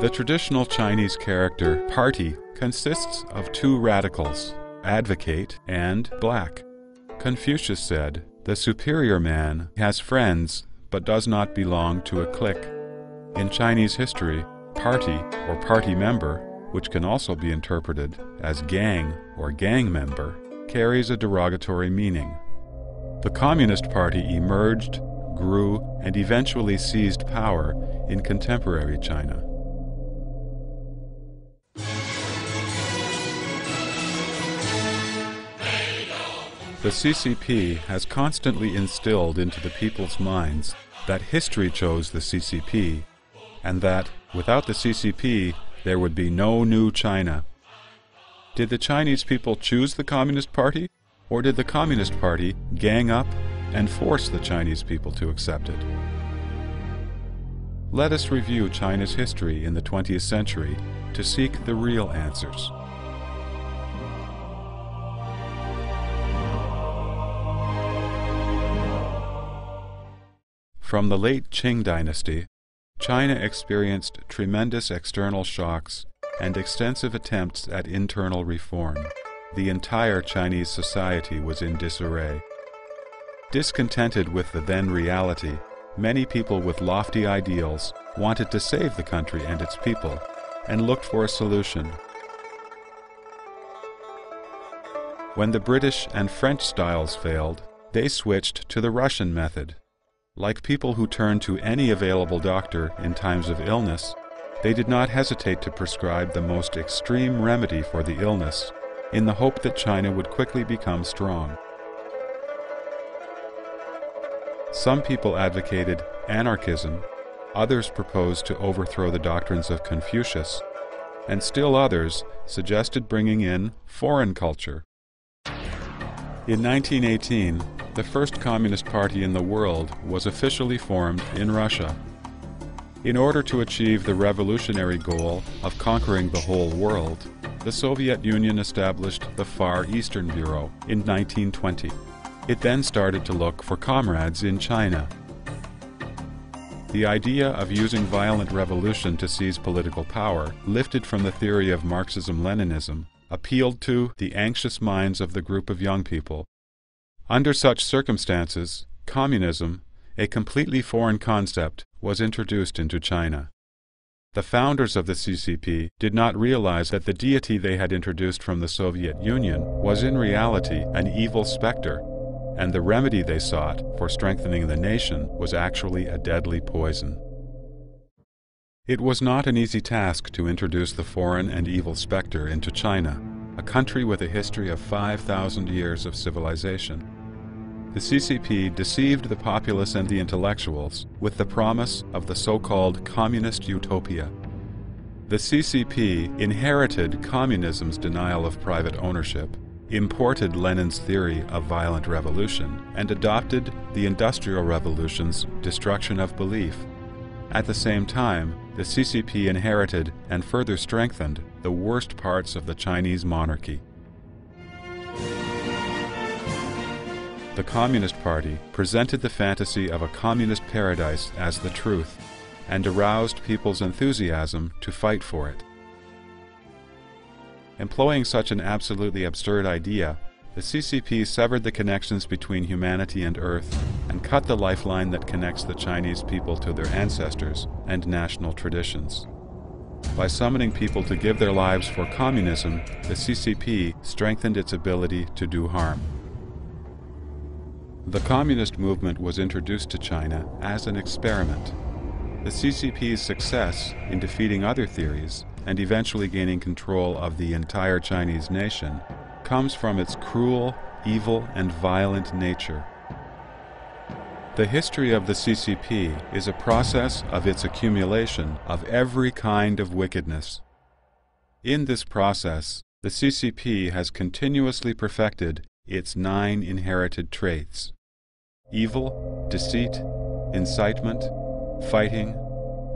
The traditional Chinese character party consists of two radicals, advocate and black. Confucius said, The superior man has friends but does not belong to a clique. In Chinese history, party or party member, which can also be interpreted as gang or gang member, carries a derogatory meaning. The Communist Party emerged, grew, and eventually seized power in contemporary China. The CCP has constantly instilled into the people's minds that history chose the CCP, and that, without the CCP, there would be no new China. Did the Chinese people choose the Communist Party, or did the Communist Party gang up and force the Chinese people to accept it? Let us review China's history in the 20th century to seek the real answers. From the late Qing dynasty, China experienced tremendous external shocks and extensive attempts at internal reform. The entire Chinese society was in disarray. Discontented with the then reality, many people with lofty ideals wanted to save the country and its people and looked for a solution. When the British and French styles failed, they switched to the Russian method. Like people who turn to any available doctor in times of illness, they did not hesitate to prescribe the most extreme remedy for the illness in the hope that China would quickly become strong. Some people advocated anarchism, others proposed to overthrow the doctrines of Confucius, and still others suggested bringing in foreign culture. In 1918, the first Communist Party in the world was officially formed in Russia. In order to achieve the revolutionary goal of conquering the whole world, the Soviet Union established the Far Eastern Bureau in 1920. It then started to look for comrades in China. The idea of using violent revolution to seize political power, lifted from the theory of Marxism-Leninism, appealed to the anxious minds of the group of young people under such circumstances, communism, a completely foreign concept, was introduced into China. The founders of the CCP did not realize that the deity they had introduced from the Soviet Union was in reality an evil specter, and the remedy they sought for strengthening the nation was actually a deadly poison. It was not an easy task to introduce the foreign and evil specter into China, a country with a history of 5,000 years of civilization. The CCP deceived the populace and the intellectuals with the promise of the so-called communist utopia. The CCP inherited communism's denial of private ownership, imported Lenin's theory of violent revolution, and adopted the Industrial Revolution's destruction of belief. At the same time, the CCP inherited and further strengthened the worst parts of the Chinese monarchy. the Communist Party presented the fantasy of a communist paradise as the truth and aroused people's enthusiasm to fight for it. Employing such an absolutely absurd idea, the CCP severed the connections between humanity and Earth and cut the lifeline that connects the Chinese people to their ancestors and national traditions. By summoning people to give their lives for communism, the CCP strengthened its ability to do harm. The communist movement was introduced to China as an experiment. The CCP's success in defeating other theories and eventually gaining control of the entire Chinese nation comes from its cruel, evil, and violent nature. The history of the CCP is a process of its accumulation of every kind of wickedness. In this process, the CCP has continuously perfected its nine inherited traits evil, deceit, incitement, fighting,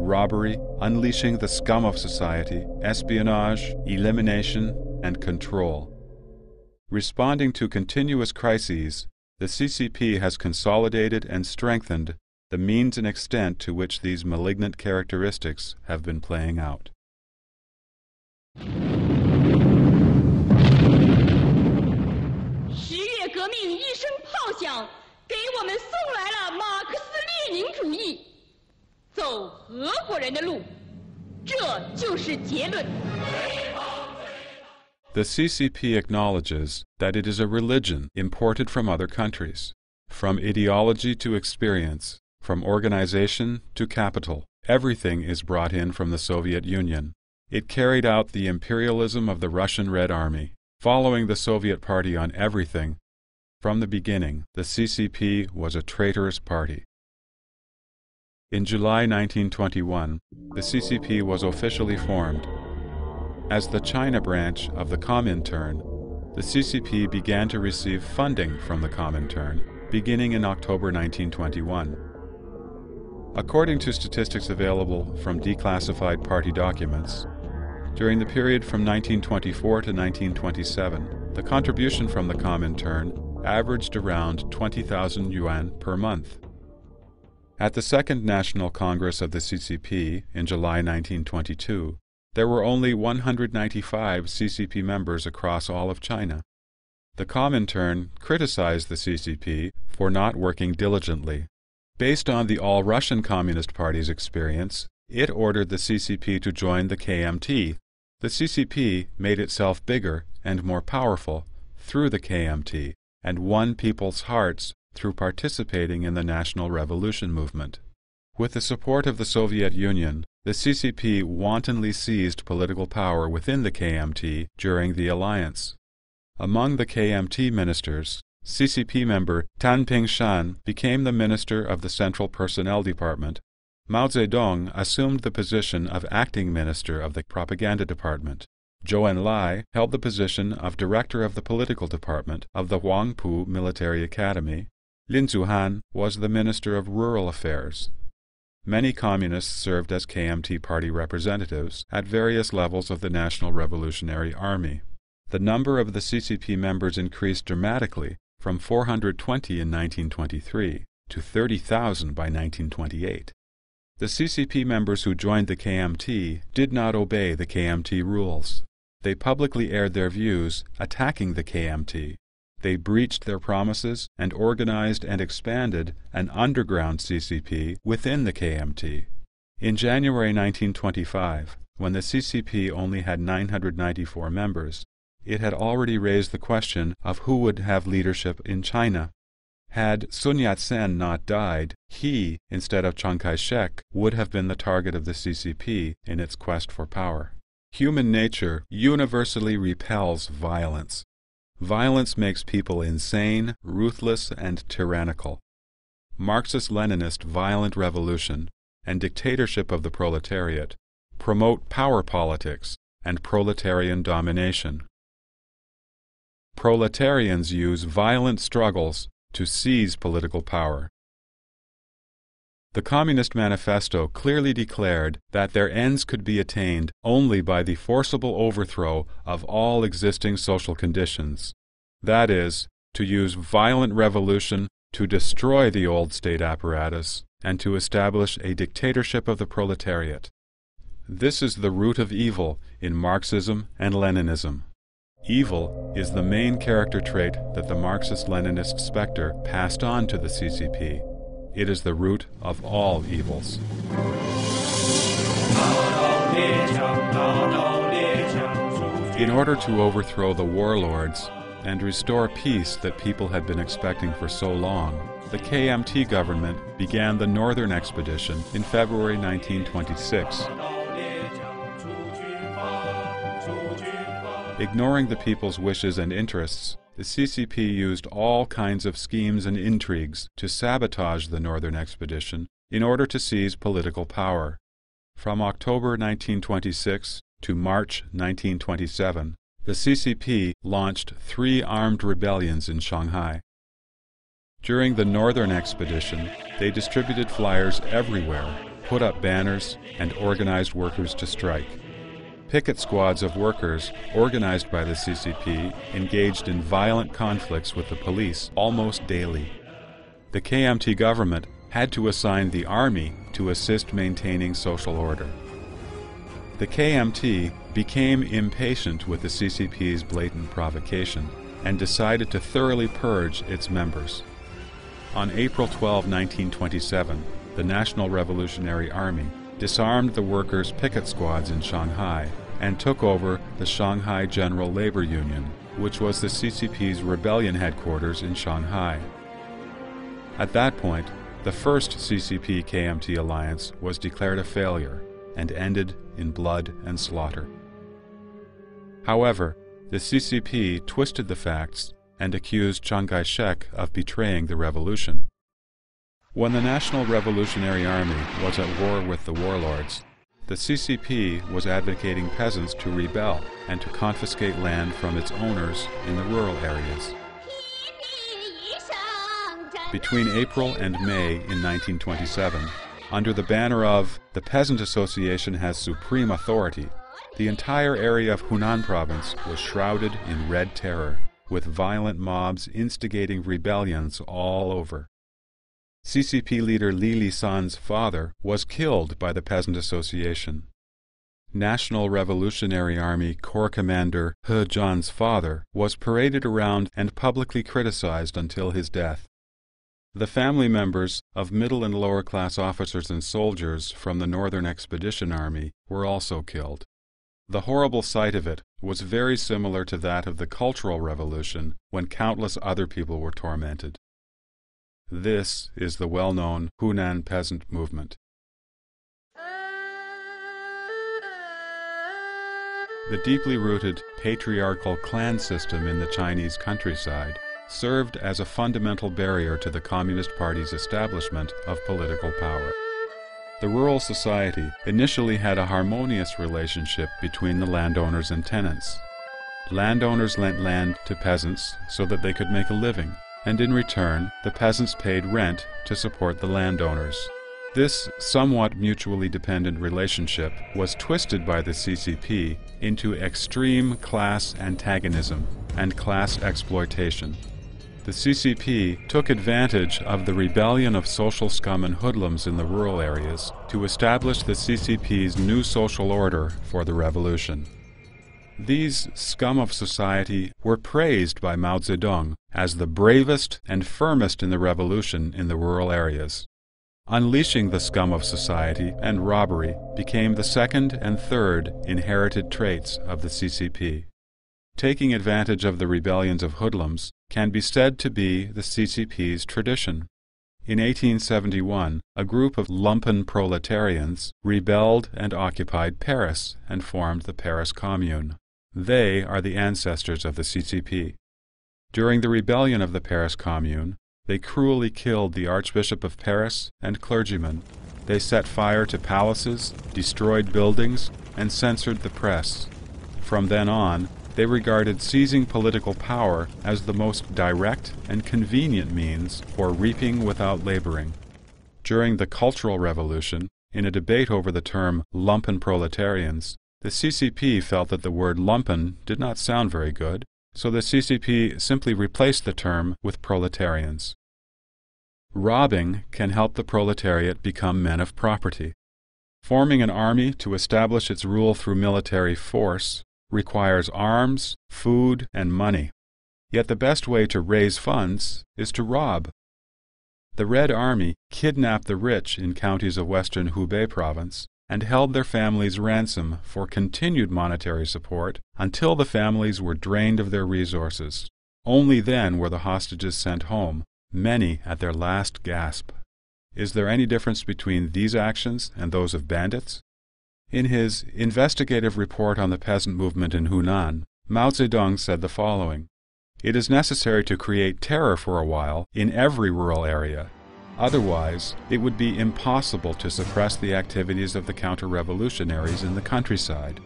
robbery, unleashing the scum of society, espionage, elimination, and control. Responding to continuous crises, the CCP has consolidated and strengthened the means and extent to which these malignant characteristics have been playing out. 十走俄国人的路，这就是结论。The CCP acknowledges that it is a religion imported from other countries. From ideology to experience, from organization to capital, everything is brought in from the Soviet Union. It carried out the imperialism of the Russian Red Army, following the Soviet Party on everything. From the beginning, the CCP was a traitorous party. In July 1921, the CCP was officially formed. As the China branch of the Comintern, the CCP began to receive funding from the Comintern beginning in October 1921. According to statistics available from declassified party documents, during the period from 1924 to 1927, the contribution from the Comintern averaged around 20,000 yuan per month. At the Second National Congress of the CCP in July 1922, there were only 195 CCP members across all of China. The Comintern criticized the CCP for not working diligently. Based on the All Russian Communist Party's experience, it ordered the CCP to join the KMT. The CCP made itself bigger and more powerful through the KMT and won people's hearts through participating in the national revolution movement. With the support of the Soviet Union, the CCP wantonly seized political power within the KMT during the alliance. Among the KMT ministers, CCP member Tan Ping Shan became the minister of the Central Personnel Department. Mao Zedong assumed the position of acting minister of the Propaganda Department. Zhou Enlai held the position of director of the political department of the Huangpu Military Academy. Lin Zuhan was the minister of rural affairs. Many communists served as KMT party representatives at various levels of the National Revolutionary Army the number of the CCP members increased dramatically from 420 in 1923 to 30,000 by 1928. The CCP members who joined the KMT did not obey the KMT rules. They publicly aired their views, attacking the KMT. They breached their promises and organized and expanded an underground CCP within the KMT. In January 1925, when the CCP only had 994 members, it had already raised the question of who would have leadership in China. Had Sun Yat sen not died, he, instead of Chiang Kai shek, would have been the target of the CCP in its quest for power. Human nature universally repels violence. Violence makes people insane, ruthless, and tyrannical. Marxist Leninist violent revolution and dictatorship of the proletariat promote power politics and proletarian domination proletarians use violent struggles to seize political power. The Communist Manifesto clearly declared that their ends could be attained only by the forcible overthrow of all existing social conditions. That is, to use violent revolution to destroy the old state apparatus and to establish a dictatorship of the proletariat. This is the root of evil in Marxism and Leninism. Evil is the main character trait that the Marxist Leninist specter passed on to the CCP. It is the root of all evils. In order to overthrow the warlords and restore peace that people had been expecting for so long, the KMT government began the Northern Expedition in February 1926. Ignoring the people's wishes and interests, the CCP used all kinds of schemes and intrigues to sabotage the Northern Expedition in order to seize political power. From October 1926 to March 1927, the CCP launched three armed rebellions in Shanghai. During the Northern Expedition, they distributed flyers everywhere, put up banners, and organized workers to strike. Picket squads of workers, organized by the CCP, engaged in violent conflicts with the police almost daily. The KMT government had to assign the army to assist maintaining social order. The KMT became impatient with the CCP's blatant provocation and decided to thoroughly purge its members. On April 12, 1927, the National Revolutionary Army disarmed the workers' picket squads in Shanghai and took over the Shanghai General Labor Union, which was the CCP's rebellion headquarters in Shanghai. At that point, the first CCP KMT alliance was declared a failure and ended in blood and slaughter. However, the CCP twisted the facts and accused Chiang Kai shek of betraying the revolution. When the National Revolutionary Army was at war with the warlords, the CCP was advocating peasants to rebel and to confiscate land from its owners in the rural areas. Between April and May in 1927, under the banner of the Peasant Association has supreme authority, the entire area of Hunan province was shrouded in red terror, with violent mobs instigating rebellions all over. CCP leader Li Lisan's father was killed by the Peasant Association. National Revolutionary Army Corps Commander He Jian's father was paraded around and publicly criticized until his death. The family members of middle and lower class officers and soldiers from the Northern Expedition Army were also killed. The horrible sight of it was very similar to that of the Cultural Revolution when countless other people were tormented. This is the well known Hunan peasant movement. The deeply rooted patriarchal clan system in the Chinese countryside served as a fundamental barrier to the Communist Party's establishment of political power. The rural society initially had a harmonious relationship between the landowners and tenants. Landowners lent land to peasants so that they could make a living, and in return, the peasants paid rent to support the landowners. This somewhat mutually dependent relationship was twisted by the CCP into extreme class antagonism and class exploitation. The CCP took advantage of the rebellion of social scum and hoodlums in the rural areas to establish the CCP's new social order for the revolution. These scum of society were praised by Mao Zedong as the bravest and firmest in the revolution in the rural areas. Unleashing the scum of society and robbery became the second and third inherited traits of the CCP. Taking advantage of the rebellions of hoodlums can be said to be the CCP's tradition. In 1871, a group of lumpen proletarians rebelled and occupied Paris and formed the Paris Commune. They are the ancestors of the CCP. During the rebellion of the Paris Commune, they cruelly killed the Archbishop of Paris and clergymen. They set fire to palaces, destroyed buildings, and censored the press. From then on, they regarded seizing political power as the most direct and convenient means for reaping without laboring. During the Cultural Revolution, in a debate over the term lumpen proletarians, the CCP felt that the word lumpen did not sound very good, so the CCP simply replaced the term with proletarians. Robbing can help the proletariat become men of property. Forming an army to establish its rule through military force requires arms, food, and money. Yet the best way to raise funds is to rob. The Red Army kidnapped the rich in counties of western Hubei province and held their families ransom for continued monetary support until the families were drained of their resources. Only then were the hostages sent home, many at their last gasp. Is there any difference between these actions and those of bandits? In his investigative report on the peasant movement in Hunan, Mao Zedong said the following It is necessary to create terror for a while in every rural area. Otherwise, it would be impossible to suppress the activities of the counter revolutionaries in the countryside.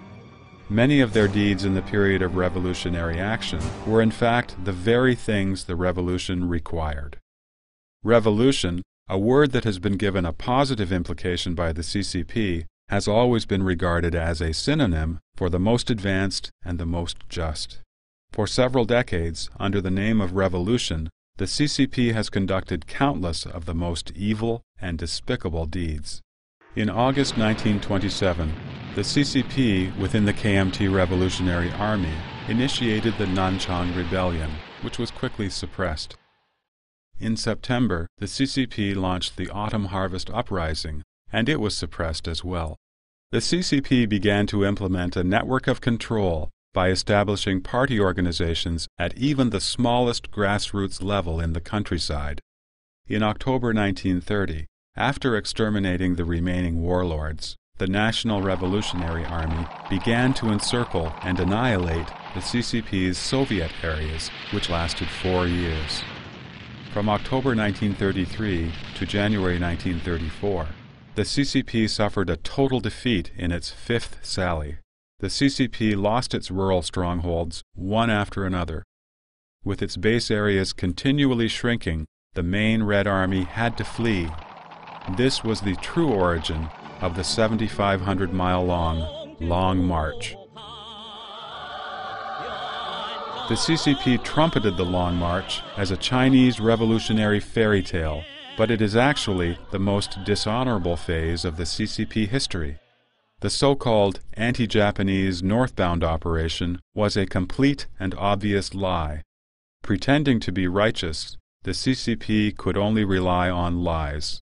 Many of their deeds in the period of revolutionary action were in fact the very things the revolution required. Revolution, a word that has been given a positive implication by the CCP, has always been regarded as a synonym for the most advanced and the most just. For several decades, under the name of revolution, the CCP has conducted countless of the most evil and despicable deeds. In August 1927, the CCP within the KMT Revolutionary Army initiated the Nanchang Rebellion, which was quickly suppressed. In September, the CCP launched the Autumn Harvest Uprising, and it was suppressed as well. The CCP began to implement a network of control by establishing party organizations at even the smallest grassroots level in the countryside. In October 1930, after exterminating the remaining warlords, the National Revolutionary Army began to encircle and annihilate the CCP's Soviet areas, which lasted four years. From October 1933 to January 1934, the CCP suffered a total defeat in its fifth sally. The CCP lost its rural strongholds one after another. With its base areas continually shrinking, the main Red Army had to flee. This was the true origin of the 7,500 mile long Long March. The CCP trumpeted the Long March as a Chinese revolutionary fairy tale but it is actually the most dishonorable phase of the CCP history. The so-called anti-Japanese northbound operation was a complete and obvious lie. Pretending to be righteous, the CCP could only rely on lies.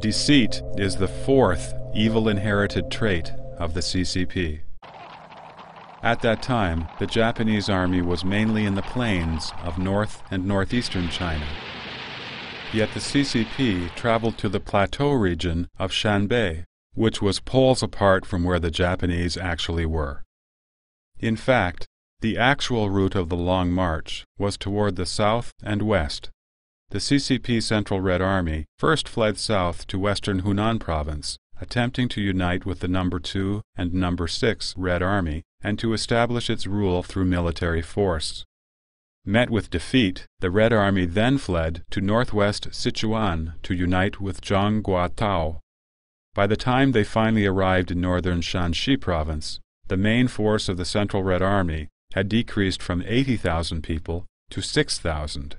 Deceit is the fourth evil inherited trait of the CCP. At that time, the Japanese army was mainly in the plains of north and northeastern China. Yet the CCP traveled to the plateau region of Shanbei, which was poles apart from where the Japanese actually were. In fact, the actual route of the Long March was toward the south and west. The CCP Central Red Army first fled south to western Hunan province, attempting to unite with the number 2 and number 6 Red Army and to establish its rule through military force. Met with defeat, the Red Army then fled to northwest Sichuan to unite with Zhang Guotao. By the time they finally arrived in northern Shanxi province, the main force of the Central Red Army had decreased from 80,000 people to 6,000.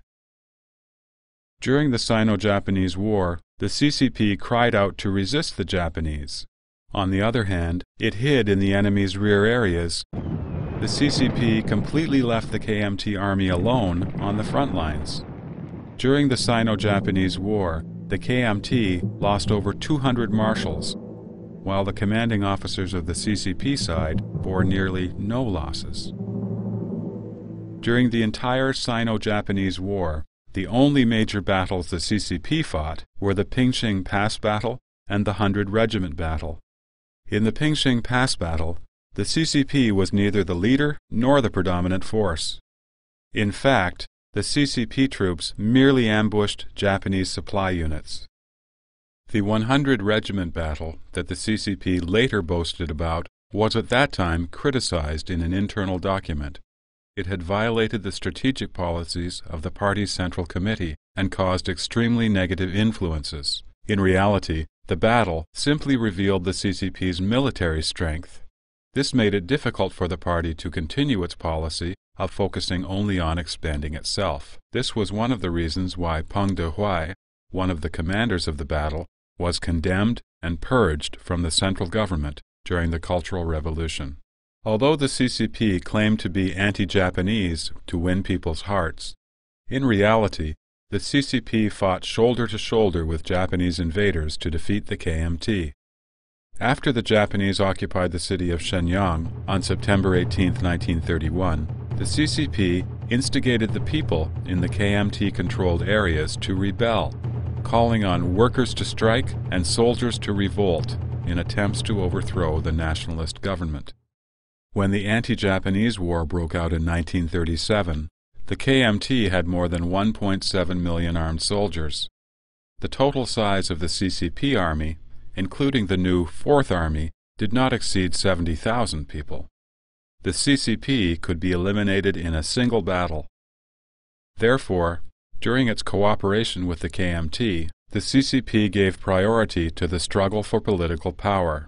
During the Sino-Japanese War, the CCP cried out to resist the Japanese. On the other hand, it hid in the enemy's rear areas the CCP completely left the KMT army alone on the front lines. During the Sino-Japanese War, the KMT lost over 200 marshals, while the commanding officers of the CCP side bore nearly no losses. During the entire Sino-Japanese War, the only major battles the CCP fought were the Pingxing Pass Battle and the Hundred Regiment Battle. In the Pingxing Pass Battle, the CCP was neither the leader nor the predominant force. In fact, the CCP troops merely ambushed Japanese supply units. The 100 Regiment battle that the CCP later boasted about was at that time criticized in an internal document. It had violated the strategic policies of the party's Central Committee and caused extremely negative influences. In reality, the battle simply revealed the CCP's military strength this made it difficult for the party to continue its policy of focusing only on expanding itself. This was one of the reasons why Peng Dehuai, one of the commanders of the battle, was condemned and purged from the central government during the Cultural Revolution. Although the CCP claimed to be anti-Japanese to win people's hearts, in reality, the CCP fought shoulder to shoulder with Japanese invaders to defeat the KMT. After the Japanese occupied the city of Shenyang on September 18, 1931, the CCP instigated the people in the KMT controlled areas to rebel, calling on workers to strike and soldiers to revolt in attempts to overthrow the nationalist government. When the anti Japanese War broke out in 1937, the KMT had more than 1.7 million armed soldiers. The total size of the CCP army including the new Fourth Army, did not exceed 70,000 people. The CCP could be eliminated in a single battle. Therefore, during its cooperation with the KMT, the CCP gave priority to the struggle for political power.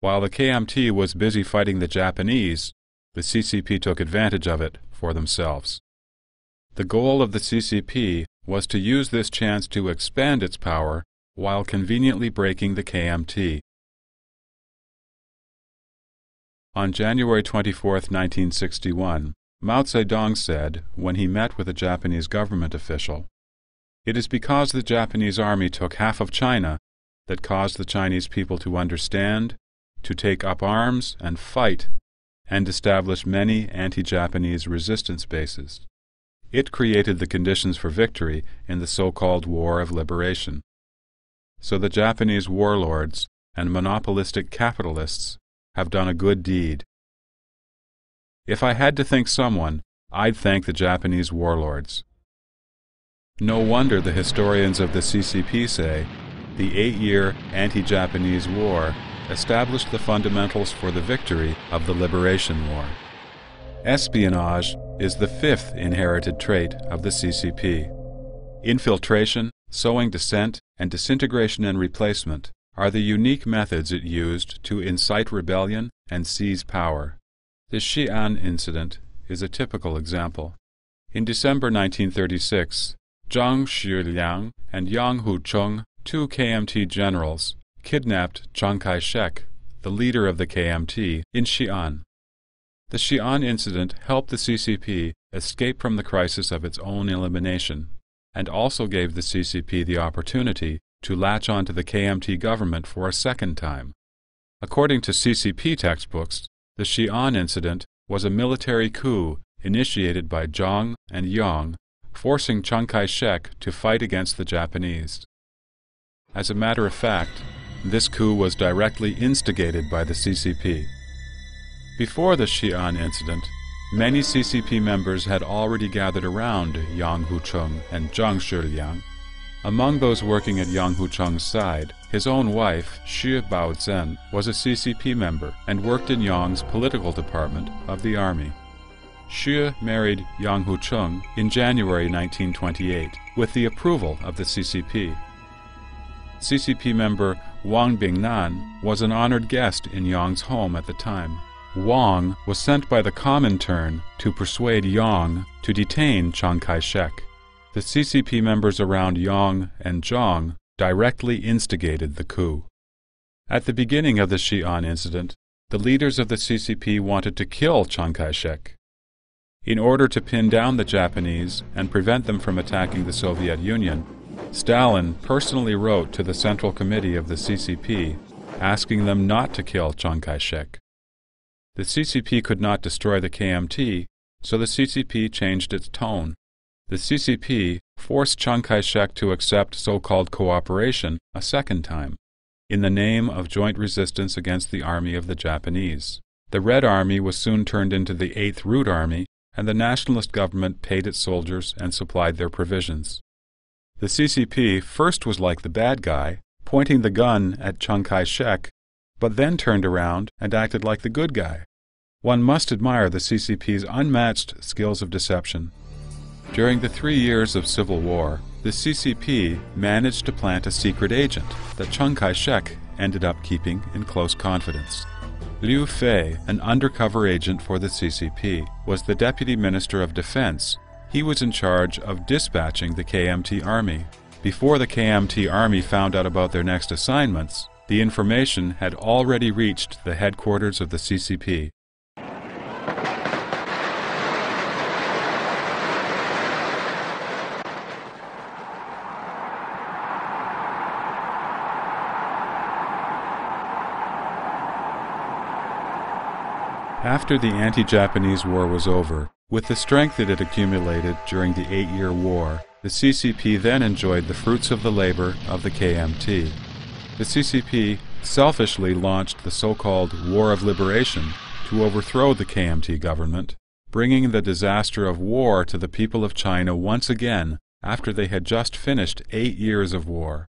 While the KMT was busy fighting the Japanese, the CCP took advantage of it for themselves. The goal of the CCP was to use this chance to expand its power while conveniently breaking the KMT. On January 24, 1961, Mao Zedong said, when he met with a Japanese government official, It is because the Japanese army took half of China that caused the Chinese people to understand, to take up arms and fight, and establish many anti Japanese resistance bases. It created the conditions for victory in the so called War of Liberation. So the Japanese warlords and monopolistic capitalists have done a good deed. If I had to thank someone, I'd thank the Japanese warlords. No wonder the historians of the CCP say the eight year anti Japanese war established the fundamentals for the victory of the Liberation War. Espionage is the fifth inherited trait of the CCP. Infiltration, sowing dissent, and disintegration and replacement are the unique methods it used to incite rebellion and seize power. The Xi'an incident is a typical example. In December 1936, Zhang Xueliang and Yang Hucheng, two KMT generals, kidnapped Chiang Kai shek, the leader of the KMT, in Xi'an. The Xi'an incident helped the CCP escape from the crisis of its own elimination, and also gave the CCP the opportunity to latch onto the KMT government for a second time. According to CCP textbooks, the Xi'an incident was a military coup initiated by Zhang and Yang, forcing Chiang Kai shek to fight against the Japanese. As a matter of fact, this coup was directly instigated by the CCP. Before the Xi'an incident, many CCP members had already gathered around Yang Hucheng and Zhang Xueliang. Among those working at Yang Hucheng's side, his own wife, Xu Baozhen, was a CCP member and worked in Yang's political department of the army. Xu married Yang Hucheng in January 1928 with the approval of the CCP. CCP member Wang Bingnan was an honored guest in Yang's home at the time. Wang was sent by the Comintern to persuade Yang to detain Chiang Kai shek. The CCP members around Yang and Zhang directly instigated the coup. At the beginning of the Xi'an incident, the leaders of the CCP wanted to kill Chiang Kai shek. In order to pin down the Japanese and prevent them from attacking the Soviet Union, Stalin personally wrote to the Central Committee of the CCP asking them not to kill Chiang Kai shek. The CCP could not destroy the KMT, so the CCP changed its tone. The CCP forced Chiang Kai shek to accept so called cooperation a second time, in the name of joint resistance against the army of the Japanese. The Red Army was soon turned into the Eighth Route Army, and the nationalist government paid its soldiers and supplied their provisions. The CCP first was like the bad guy, pointing the gun at Chiang Kai shek but then turned around and acted like the good guy. One must admire the CCP's unmatched skills of deception. During the three years of civil war, the CCP managed to plant a secret agent that Chiang Kai shek ended up keeping in close confidence. Liu Fei, an undercover agent for the CCP, was the Deputy Minister of Defense. He was in charge of dispatching the KMT Army. Before the KMT Army found out about their next assignments, the information had already reached the headquarters of the CCP. After the anti Japanese War was over, with the strength that it had accumulated during the eight year war, the CCP then enjoyed the fruits of the labor of the KMT the CCP selfishly launched the so called War of Liberation to overthrow the KMT government, bringing the disaster of war to the people of China once again after they had just finished eight years of war.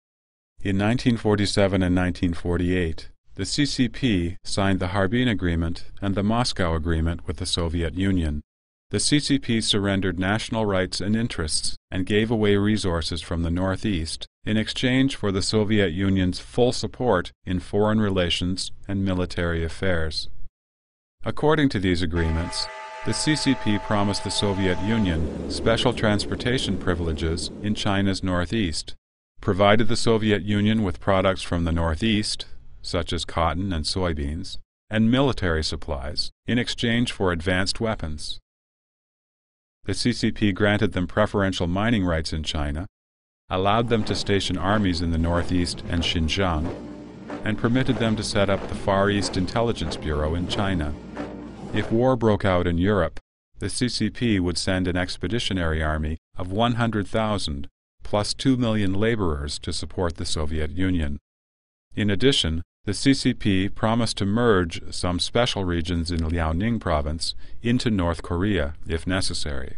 In 1947 and 1948, the CCP signed the Harbin Agreement and the Moscow Agreement with the Soviet Union. The CCP surrendered national rights and interests and gave away resources from the Northeast in exchange for the Soviet Union's full support in foreign relations and military affairs. According to these agreements, the CCP promised the Soviet Union special transportation privileges in China's northeast, provided the Soviet Union with products from the Northeast, such as cotton and soybeans, and military supplies in exchange for advanced weapons. The CCP granted them preferential mining rights in China, allowed them to station armies in the Northeast and Xinjiang, and permitted them to set up the Far East Intelligence Bureau in China. If war broke out in Europe, the CCP would send an expeditionary army of 100,000 plus 2 million laborers to support the Soviet Union. In addition, the CCP promised to merge some special regions in Liaoning province into North Korea if necessary.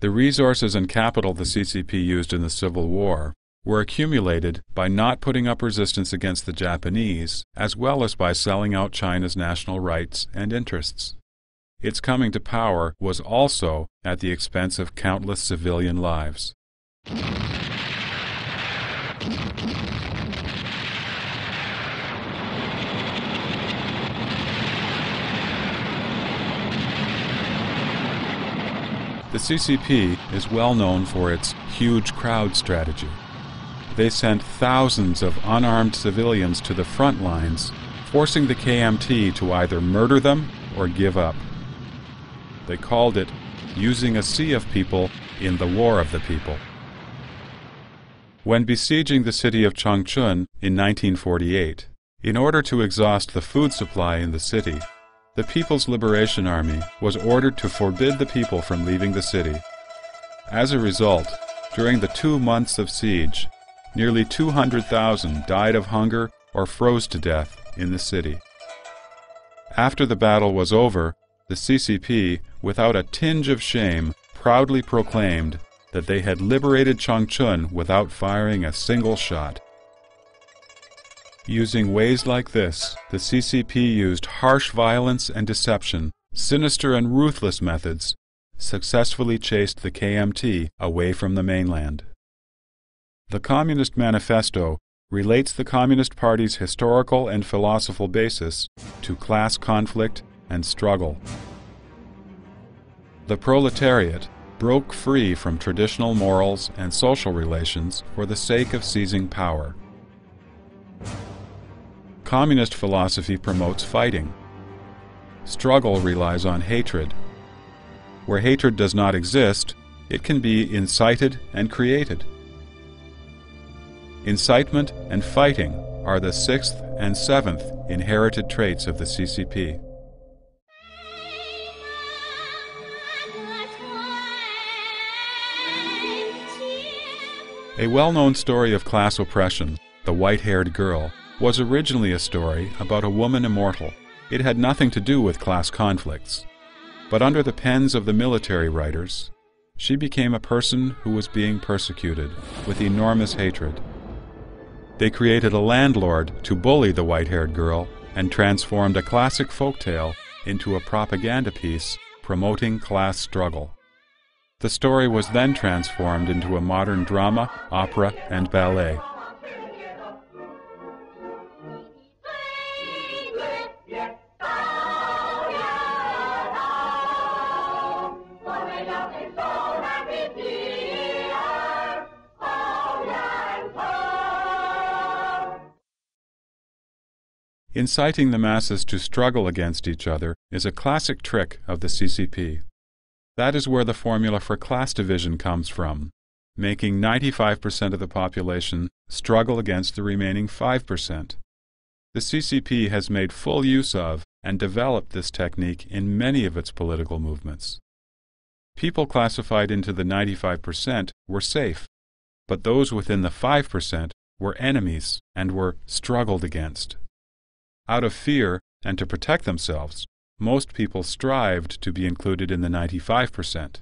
The resources and capital the CCP used in the Civil War were accumulated by not putting up resistance against the Japanese, as well as by selling out China's national rights and interests. Its coming to power was also at the expense of countless civilian lives. The CCP is well known for its huge crowd strategy. They sent thousands of unarmed civilians to the front lines, forcing the KMT to either murder them or give up. They called it using a sea of people in the war of the people. When besieging the city of Changchun in 1948, in order to exhaust the food supply in the city, the People's Liberation Army was ordered to forbid the people from leaving the city. As a result, during the two months of siege, nearly 200,000 died of hunger or froze to death in the city. After the battle was over, the CCP, without a tinge of shame, proudly proclaimed that they had liberated Changchun without firing a single shot. Using ways like this, the CCP used harsh violence and deception, sinister and ruthless methods, successfully chased the KMT away from the mainland. The Communist Manifesto relates the Communist Party's historical and philosophical basis to class conflict and struggle. The proletariat broke free from traditional morals and social relations for the sake of seizing power. Communist philosophy promotes fighting. Struggle relies on hatred. Where hatred does not exist, it can be incited and created. Incitement and fighting are the sixth and seventh inherited traits of the CCP. A well known story of class oppression, The White Haired Girl, was originally a story about a woman immortal. It had nothing to do with class conflicts. But under the pens of the military writers, she became a person who was being persecuted with enormous hatred. They created a landlord to bully the white haired girl and transformed a classic folk tale into a propaganda piece promoting class struggle. The story was then transformed into a modern drama, opera, and ballet. Inciting the masses to struggle against each other is a classic trick of the CCP. That is where the formula for class division comes from, making 95% of the population struggle against the remaining 5%. The CCP has made full use of and developed this technique in many of its political movements. People classified into the 95% were safe, but those within the 5% were enemies and were struggled against. Out of fear and to protect themselves, most people strived to be included in the 95%.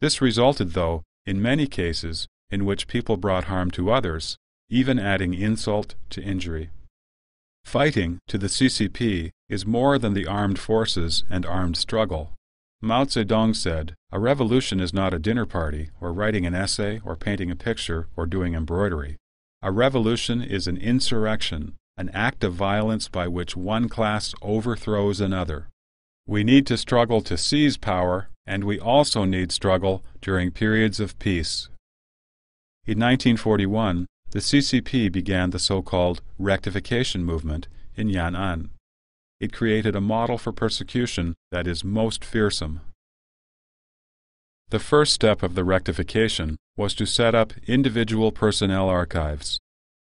This resulted, though, in many cases in which people brought harm to others, even adding insult to injury. Fighting, to the CCP, is more than the armed forces and armed struggle. Mao Zedong said, A revolution is not a dinner party, or writing an essay, or painting a picture, or doing embroidery. A revolution is an insurrection, an act of violence by which one class overthrows another. We need to struggle to seize power, and we also need struggle during periods of peace. In 1941, the CCP began the so-called rectification movement in Yan'an. It created a model for persecution that is most fearsome. The first step of the rectification was to set up individual personnel archives.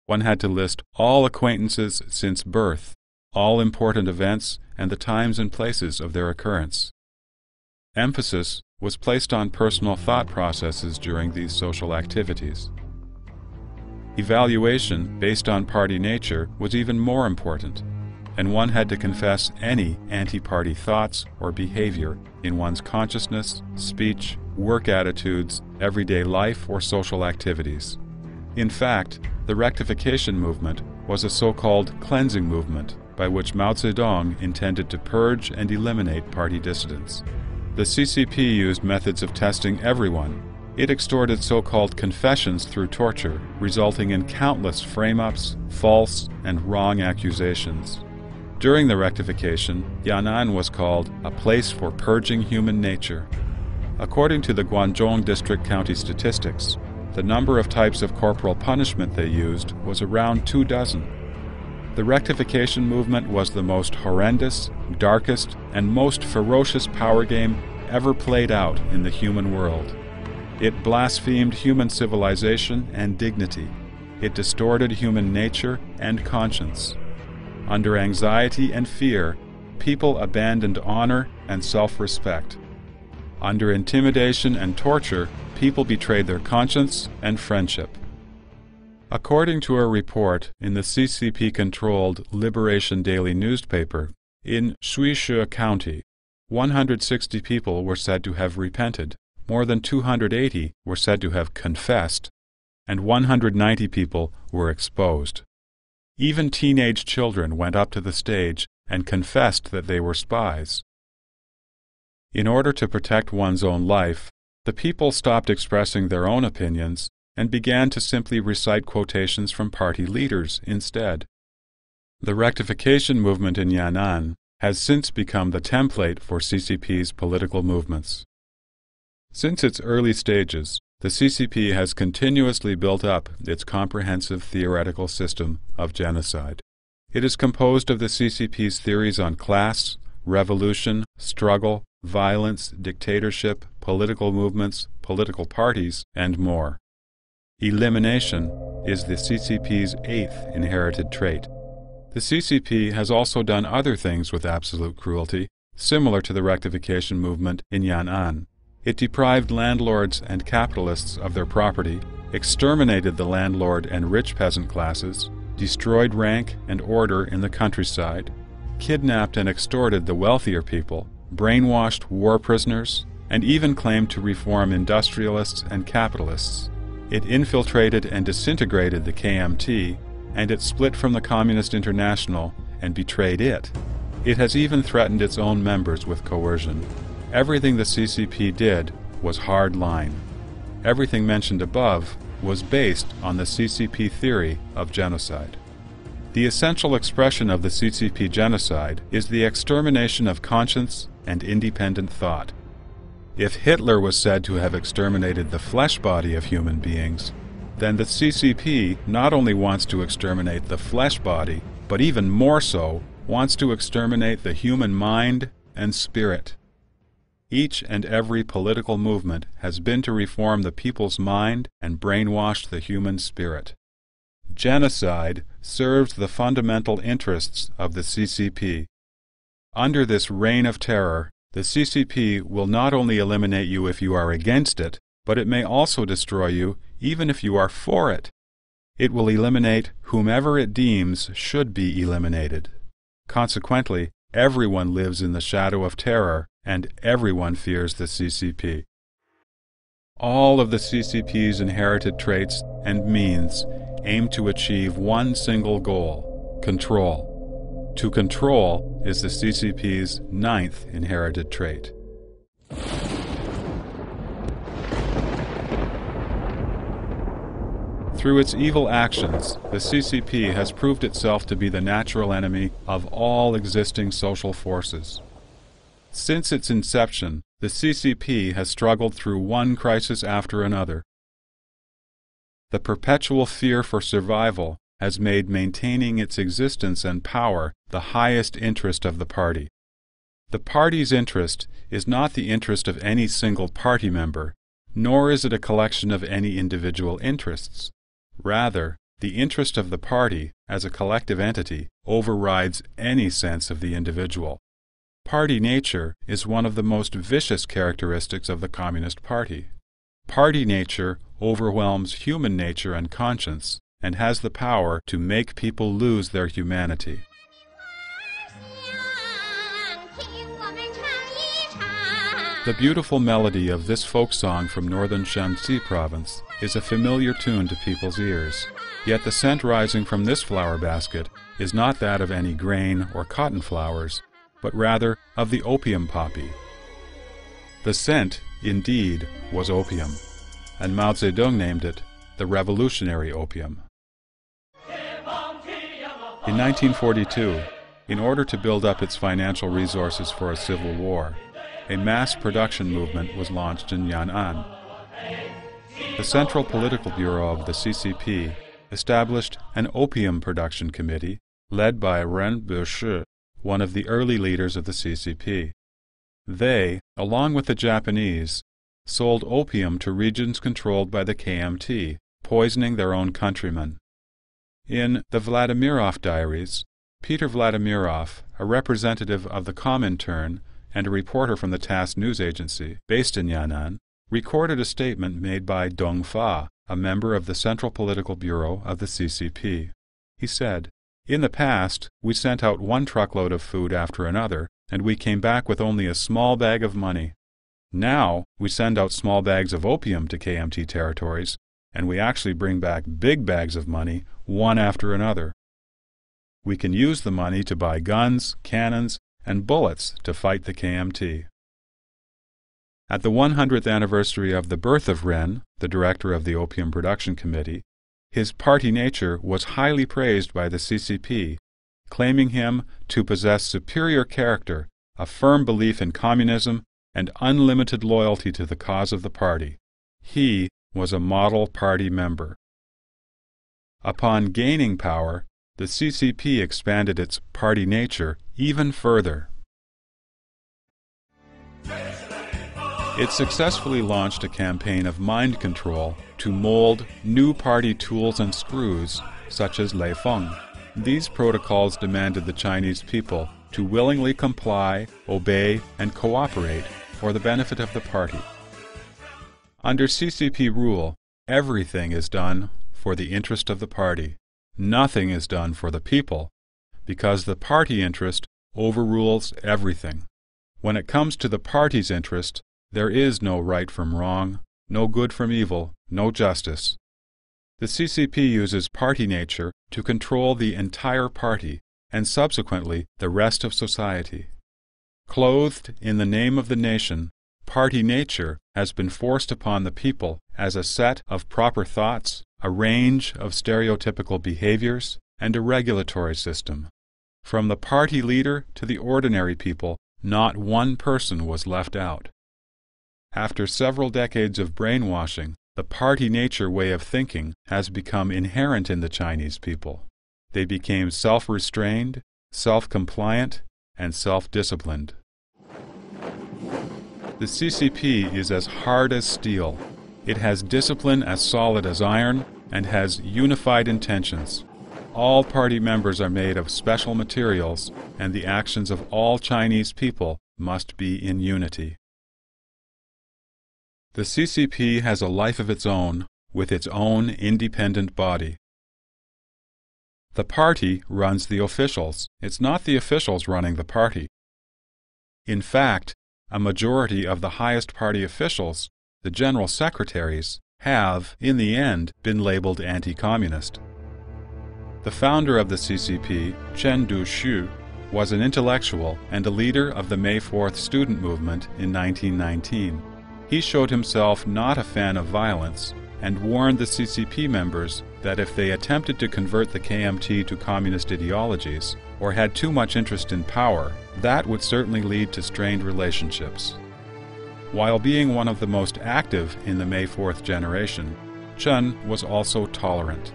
One had to list all acquaintances since birth, all important events, and the times and places of their occurrence. Emphasis was placed on personal thought processes during these social activities. Evaluation based on party nature was even more important, and one had to confess any anti-party thoughts or behavior in one's consciousness, speech, work attitudes, everyday life, or social activities. In fact, the rectification movement was a so-called cleansing movement by which Mao Zedong intended to purge and eliminate party dissidents. The CCP used methods of testing everyone it extorted so-called confessions through torture, resulting in countless frame-ups, false, and wrong accusations. During the rectification, Yan'an was called a place for purging human nature. According to the Guangdong District County statistics, the number of types of corporal punishment they used was around two dozen. The rectification movement was the most horrendous, darkest, and most ferocious power game ever played out in the human world. It blasphemed human civilization and dignity. It distorted human nature and conscience. Under anxiety and fear, people abandoned honor and self-respect. Under intimidation and torture, people betrayed their conscience and friendship. According to a report in the CCP-controlled Liberation Daily newspaper, in Shuishe County, 160 people were said to have repented more than 280 were said to have confessed, and 190 people were exposed. Even teenage children went up to the stage and confessed that they were spies. In order to protect one's own life, the people stopped expressing their own opinions and began to simply recite quotations from party leaders instead. The rectification movement in Yan'an has since become the template for CCP's political movements. Since its early stages, the CCP has continuously built up its comprehensive theoretical system of genocide. It is composed of the CCP's theories on class, revolution, struggle, violence, dictatorship, political movements, political parties, and more. Elimination is the CCP's eighth inherited trait. The CCP has also done other things with absolute cruelty, similar to the rectification movement in Yan'an. It deprived landlords and capitalists of their property, exterminated the landlord and rich peasant classes, destroyed rank and order in the countryside, kidnapped and extorted the wealthier people, brainwashed war prisoners, and even claimed to reform industrialists and capitalists. It infiltrated and disintegrated the KMT, and it split from the Communist International and betrayed it. It has even threatened its own members with coercion. Everything the CCP did was hard line. Everything mentioned above was based on the CCP theory of genocide. The essential expression of the CCP genocide is the extermination of conscience and independent thought. If Hitler was said to have exterminated the flesh body of human beings, then the CCP not only wants to exterminate the flesh body, but even more so, wants to exterminate the human mind and spirit. Each and every political movement has been to reform the people's mind and brainwash the human spirit. Genocide serves the fundamental interests of the CCP. Under this reign of terror, the CCP will not only eliminate you if you are against it, but it may also destroy you even if you are for it. It will eliminate whomever it deems should be eliminated. Consequently, everyone lives in the shadow of terror and everyone fears the CCP. All of the CCP's inherited traits and means aim to achieve one single goal control. To control is the CCP's ninth inherited trait. Through its evil actions, the CCP has proved itself to be the natural enemy of all existing social forces. Since its inception, the CCP has struggled through one crisis after another. the perpetual fear for survival has made maintaining its existence and power the highest interest of the party. The party's interest is not the interest of any single party member, nor is it a collection of any individual interests. Rather, the interest of the party, as a collective entity, overrides any sense of the individual. Party nature is one of the most vicious characteristics of the Communist Party. Party nature overwhelms human nature and conscience and has the power to make people lose their humanity. The beautiful melody of this folk song from northern Shanxi province is a familiar tune to people's ears. Yet the scent rising from this flower basket is not that of any grain or cotton flowers, but rather of the opium poppy. The scent, indeed, was opium, and Mao Zedong named it the revolutionary opium. In 1942, in order to build up its financial resources for a civil war, a mass production movement was launched in Yan'an. The Central Political Bureau of the CCP established an opium production committee led by Ren Bishi, one of the early leaders of the CCP. They, along with the Japanese, sold opium to regions controlled by the KMT, poisoning their own countrymen. In the Vladimirov Diaries, Peter Vladimirov, a representative of the Comintern and a reporter from the TASS news agency, based in Yan'an, recorded a statement made by Dong Fa, a member of the Central Political Bureau of the CCP. He said, In the past, we sent out one truckload of food after another, and we came back with only a small bag of money. Now, we send out small bags of opium to KMT territories, and we actually bring back big bags of money, one after another. We can use the money to buy guns, cannons, and bullets to fight the KMT. At the 100th anniversary of the birth of Ren, the director of the Opium Production Committee, his party nature was highly praised by the CCP, claiming him to possess superior character, a firm belief in communism, and unlimited loyalty to the cause of the party. He was a model party member. Upon gaining power, the CCP expanded its party nature even further. It successfully launched a campaign of mind control to mold new party tools and screws, such as Lei Feng. These protocols demanded the Chinese people to willingly comply, obey, and cooperate for the benefit of the party. Under CCP rule, everything is done for the interest of the party. Nothing is done for the people, because the party interest overrules everything. When it comes to the party's interest, there is no right from wrong, no good from evil, no justice. The CCP uses party nature to control the entire party and subsequently the rest of society. Clothed in the name of the nation, party nature has been forced upon the people as a set of proper thoughts, a range of stereotypical behaviors, and a regulatory system. From the party leader to the ordinary people, not one person was left out. After several decades of brainwashing, the party nature way of thinking has become inherent in the Chinese people. They became self restrained, self compliant, and self disciplined. The CCP is as hard as steel. It has discipline as solid as iron and has unified intentions. All party members are made of special materials, and the actions of all Chinese people must be in unity. The CCP has a life of its own, with its own independent body. The party runs the officials. It's not the officials running the party. In fact, a majority of the highest party officials, the general secretaries, have, in the end, been labeled anti communist. The founder of the CCP, Chen Duxiu, was an intellectual and a leader of the May 4th student movement in 1919. He showed himself not a fan of violence and warned the CCP members that if they attempted to convert the KMT to communist ideologies or had too much interest in power, that would certainly lead to strained relationships. While being one of the most active in the May 4th generation, Chen was also tolerant.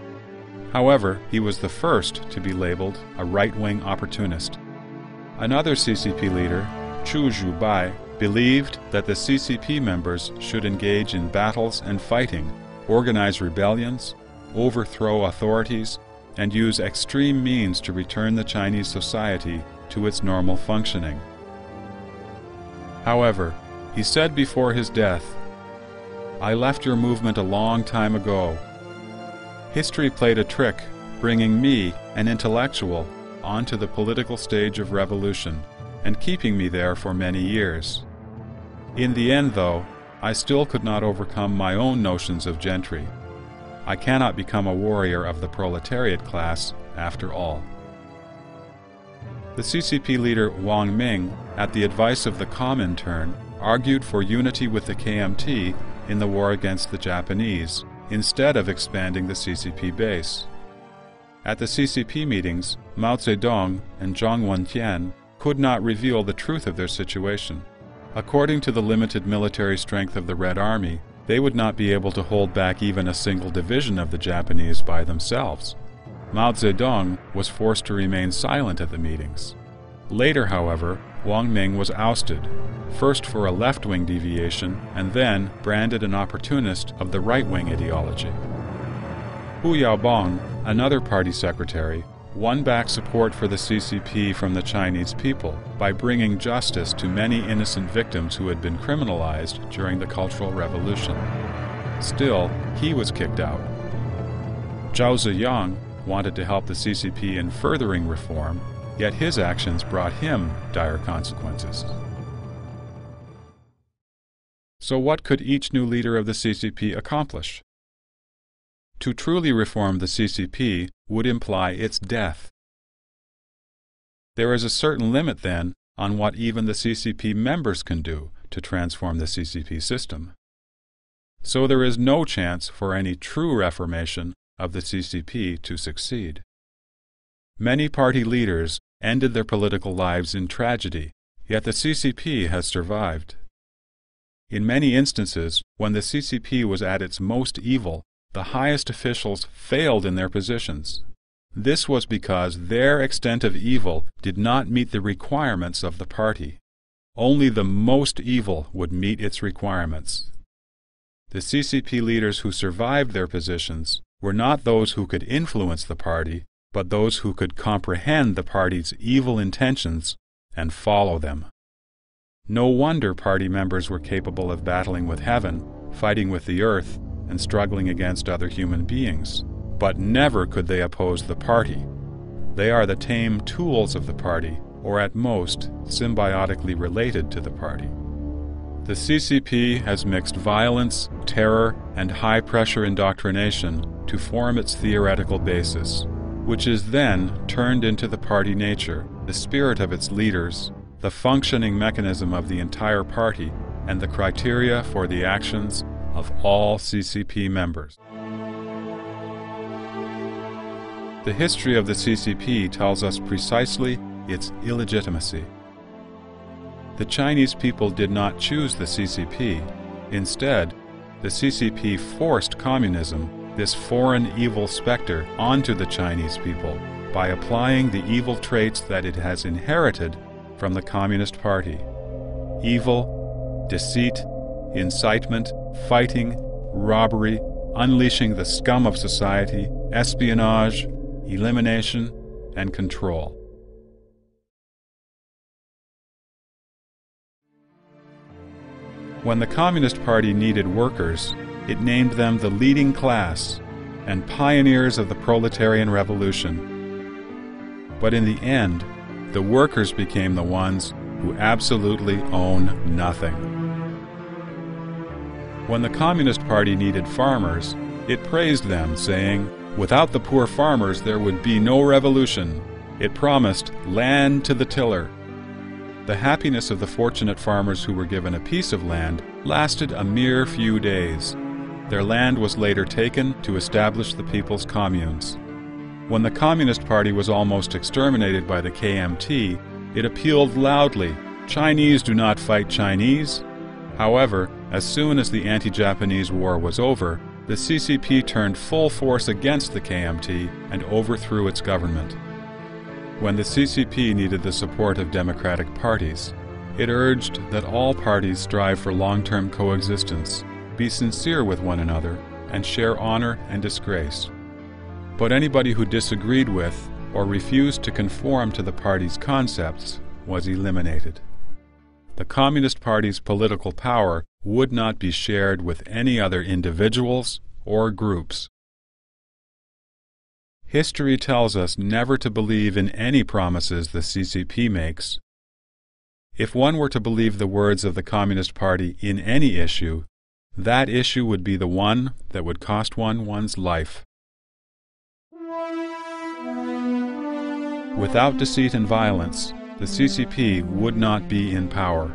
However, he was the first to be labeled a right wing opportunist. Another CCP leader, Qu Qiubai, believed that the CCP members should engage in battles and fighting, organize rebellions, overthrow authorities, and use extreme means to return the Chinese society to its normal functioning. However, he said before his death, I left your movement a long time ago. History played a trick, bringing me, an intellectual, onto the political stage of revolution, and keeping me there for many years. In the end, though, I still could not overcome my own notions of gentry. I cannot become a warrior of the proletariat class after all. The CCP leader Wang Ming, at the advice of the Comintern, argued for unity with the KMT in the war against the Japanese, instead of expanding the CCP base. At the CCP meetings, Mao Zedong and Zhang Wentian could not reveal the truth of their situation. According to the limited military strength of the Red Army, they would not be able to hold back even a single division of the Japanese by themselves. Mao Zedong was forced to remain silent at the meetings. Later, however, Wang Ming was ousted, first for a left wing deviation, and then branded an opportunist of the right wing ideology. Hu Yaobang, another party secretary, won back support for the CCP from the Chinese people by bringing justice to many innocent victims who had been criminalized during the Cultural Revolution. Still, he was kicked out. Zhao Ziyang wanted to help the CCP in furthering reform, yet his actions brought him dire consequences. So, what could each new leader of the CCP accomplish? To truly reform the CCP would imply its death. There is a certain limit, then, on what even the CCP members can do to transform the CCP system. So there is no chance for any true reformation of the CCP to succeed. Many party leaders ended their political lives in tragedy, yet the CCP has survived. In many instances, when the CCP was at its most evil, the highest officials failed in their positions. This was because their extent of evil did not meet the requirements of the party. Only the most evil would meet its requirements. The CCP leaders who survived their positions were not those who could influence the party, but those who could comprehend the party's evil intentions and follow them. No wonder party members were capable of battling with heaven, fighting with the earth, and struggling against other human beings. But never could they oppose the party. They are the tame tools of the party, or at most, symbiotically related to the party. The CCP has mixed violence, terror, and high pressure indoctrination to form its theoretical basis, which is then turned into the party nature, the spirit of its leaders, the functioning mechanism of the entire party, and the criteria for the actions of all CCP members. The history of the CCP tells us precisely its illegitimacy. The Chinese people did not choose the CCP. Instead, the CCP forced communism, this foreign evil specter, onto the Chinese people by applying the evil traits that it has inherited from the Communist Party evil, deceit, incitement, fighting, robbery, unleashing the scum of society, espionage, elimination, and control. When the Communist Party needed workers, it named them the leading class and pioneers of the proletarian revolution. But in the end, the workers became the ones who absolutely own nothing. When the Communist Party needed farmers, it praised them, saying, Without the poor farmers there would be no revolution. It promised land to the tiller. The happiness of the fortunate farmers who were given a piece of land lasted a mere few days. Their land was later taken to establish the people's communes. When the Communist Party was almost exterminated by the KMT, it appealed loudly Chinese do not fight Chinese. However, as soon as the anti Japanese war was over, the CCP turned full force against the KMT and overthrew its government. When the CCP needed the support of democratic parties, it urged that all parties strive for long term coexistence, be sincere with one another, and share honor and disgrace. But anybody who disagreed with or refused to conform to the party's concepts was eliminated. The Communist Party's political power would not be shared with any other individuals or groups. History tells us never to believe in any promises the CCP makes. If one were to believe the words of the Communist Party in any issue, that issue would be the one that would cost one one's life. Without deceit and violence, the CCP would not be in power.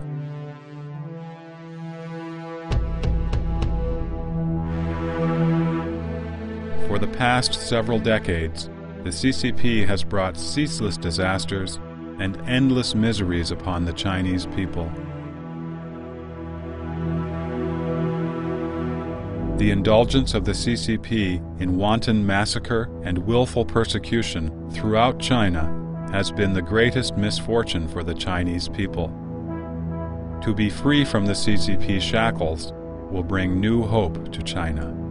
For the past several decades, the CCP has brought ceaseless disasters and endless miseries upon the Chinese people. The indulgence of the CCP in wanton massacre and willful persecution throughout China has been the greatest misfortune for the Chinese people. To be free from the CCP shackles will bring new hope to China.